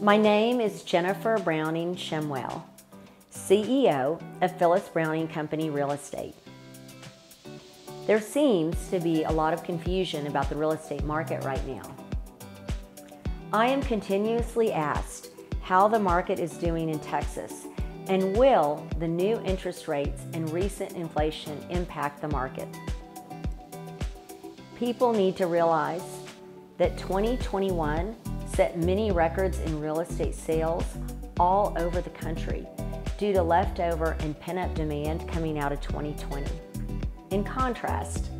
My name is Jennifer Browning Shemwell, CEO of Phyllis Browning Company Real Estate. There seems to be a lot of confusion about the real estate market right now. I am continuously asked how the market is doing in Texas and will the new interest rates and recent inflation impact the market. People need to realize that 2021 set many records in real estate sales all over the country due to leftover and pent-up demand coming out of 2020. In contrast,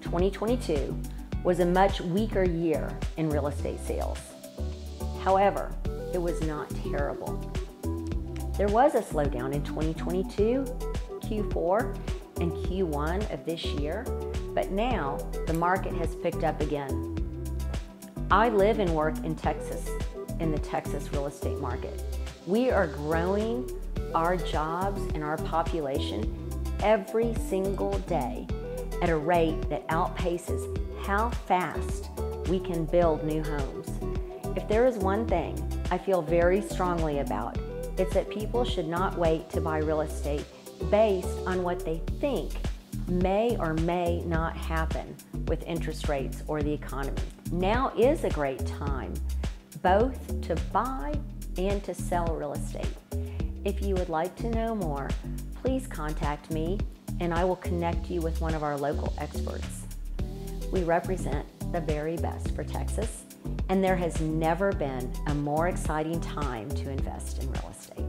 2022 was a much weaker year in real estate sales. However, it was not terrible. There was a slowdown in 2022, Q4, and Q1 of this year, but now the market has picked up again. I live and work in Texas, in the Texas real estate market. We are growing our jobs and our population every single day at a rate that outpaces how fast we can build new homes. If there is one thing I feel very strongly about, it's that people should not wait to buy real estate based on what they think may or may not happen with interest rates or the economy. Now is a great time both to buy and to sell real estate. If you would like to know more, please contact me and I will connect you with one of our local experts. We represent the very best for Texas, and there has never been a more exciting time to invest in real estate.